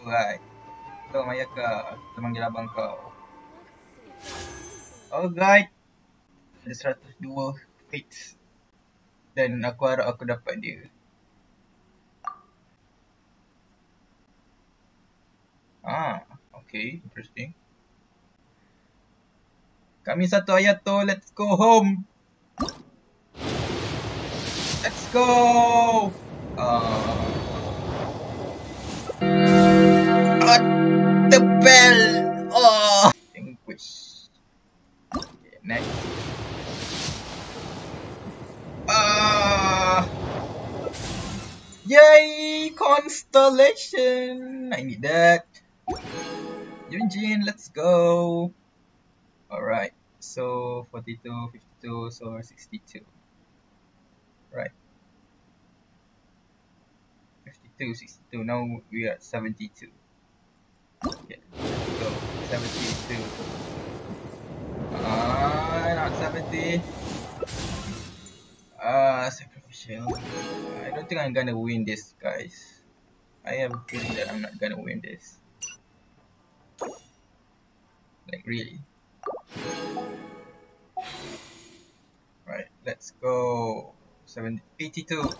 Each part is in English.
Alright. So Mayaka, kita panggil abang kau. Alright. Ada 102 fix. Dan aku harap aku dapat dia. Ah, okay, interesting. Kami satu ayat tu, let's go home. Let's go. Uh, Constellation! I need that. Yun Jin, let's go. Alright, so 42, 52, so 62. Right. 52, 62. Now we are 72. Okay, let's go. 72. Ah, uh, not 70. Ah, uh, sacrificial. I don't think I'm gonna win this, guys. I have a feeling that I'm not gonna win this. Like, really. Right, let's go. 70, 82.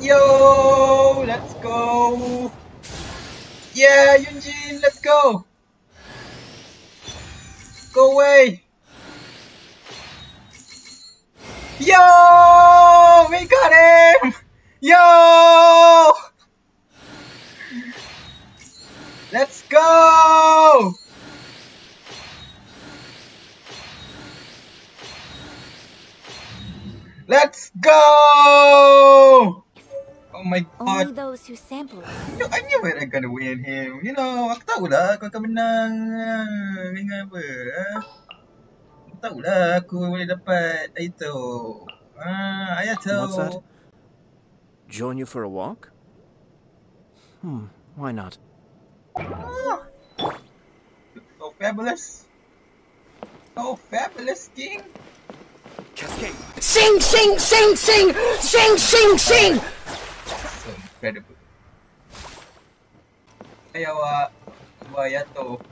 Yo, let's go. Yeah, Yun Jin, let's go. Go away. Yo, we got him. Yo. Let's go. Let's go! Oh my god. Only those who sample it. You know, I knew we were gonna win him. You know, aku tahu lah kau akan menang. Dengan apa? Ha? Aku tahu lah aku boleh dapat itu. Ah, ayah tahu. What's that? Join you for a walk? Hmm, why not? Ah. So fabulous. So fabulous, King. Cascade! Sing, sing, sing, sing! Sing, sing, sing! So incredible. Ayaw, uh, Wayato.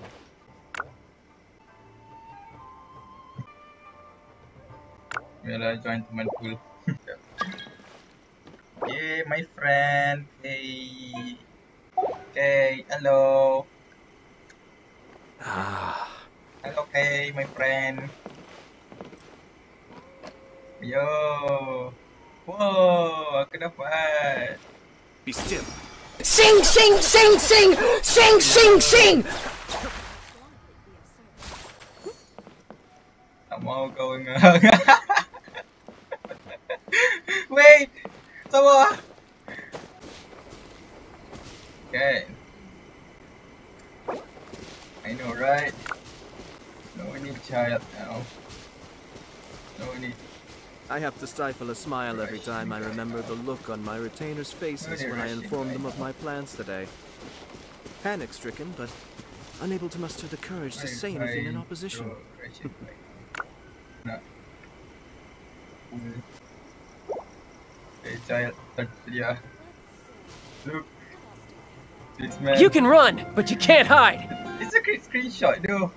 Yalah, join teman pool. yeah, my friend. Hey. Okay, hello. Ah, Hello, okay, my friend. Yo. Wow, aku dapat. be still. Sing, sing, sing, sing! Sing, sing, sing! Tak mau kau dengar. Wait! Sabar! Okay. I know, right? No need child now. No need. I have to stifle a smile every time I remember the look on my retainers' faces when I informed them of my plans today. Panic stricken, but unable to muster the courage to say anything in opposition. Nak. Okay, child, tersedia. Look. This man. You can run, but you can't hide! It's a great screenshot though.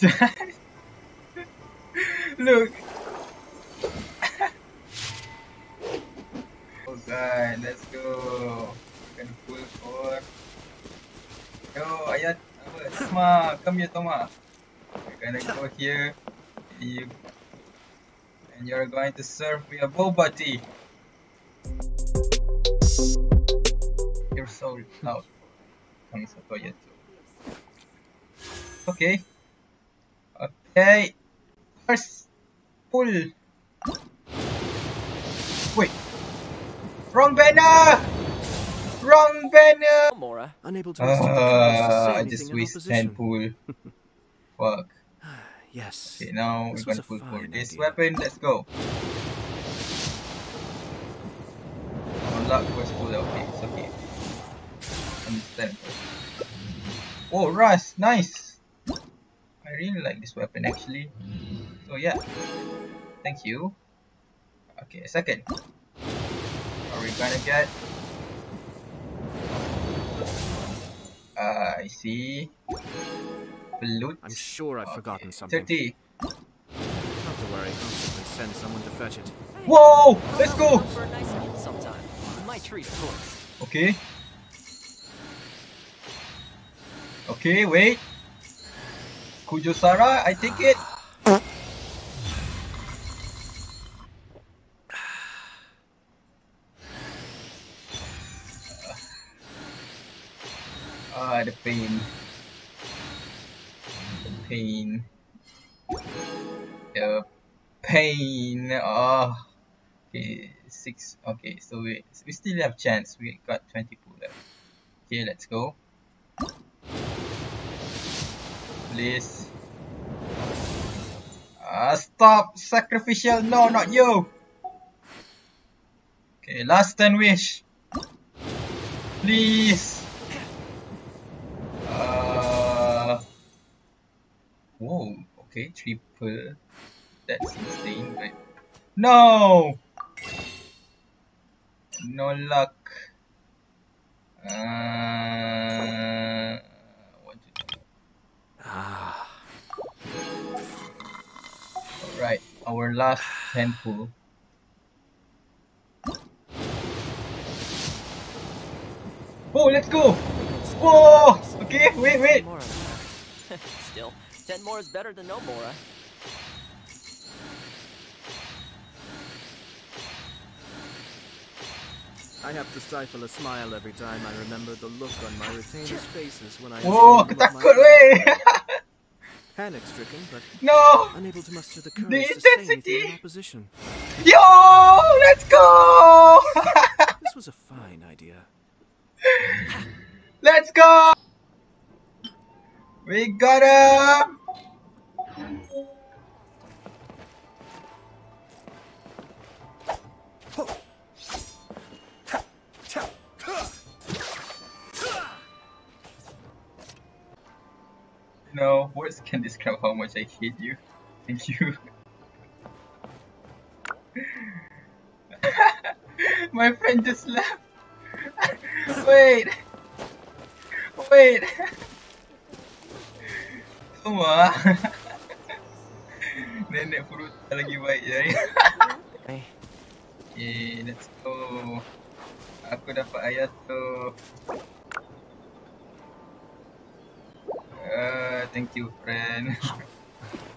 Look. Let's go. Can pull for. Yo, ayat? Thoma, come here, Thoma. We're gonna go here. And you and you're going to serve me a boba tea. You're so loud. Okay. Okay. First pull. Wait. Wrong banner! Wrong banner! Mora. Unable to muster the courage to say Uh, I just in wasted 10 opposition. pull. Fuck. Yes. Okay, now This we're was gonna a pull for fine this idea. weapon. Let's go. Unlock first pull. Okay, it's okay. Understand. Oh, Rust, nice. I really like this weapon actually. So yeah, thank you. Okay, second. Are we gonna get? Uh, I see. Loot. I'm sure I've okay. forgotten something. 30. Not to worry, I'll send someone to fetch it. Whoa! Let's go! Okay. Okay, wait. Kujou Sara, I take it. The pain. The pain. The pain. Ah. Okay, six. Okay, so we we still have chance. We got twenty pool left. Okay, let's go. Please. Ah, stop! Sacrificial! No, not you! Okay, last ten wish. Please. Whoa. Okay, triple. That's insane, but no. No luck. Uh, what? Ah, Alright, our last 10 pool. Oh, let's go! Whoa! Okay, wait, wait! Still, ten more is better than no Mora. I have to stifle a smile every time I remember the look on my retainers' faces when I oh, Whoa, informed them of ketakut weh! Panic-stricken, but no! unable to muster the courage The to say intensity! anything in opposition. Yo! Let's go! This was a fine idea. Let's go! We got him! No, words can describe how much I hate you. Thank you. My friend just left. Wait. Wait. Semua. Nenek perut lagi baik je. Eh, Okay, let's go. Aku dapat ayat tu. Uh, thank you, friend.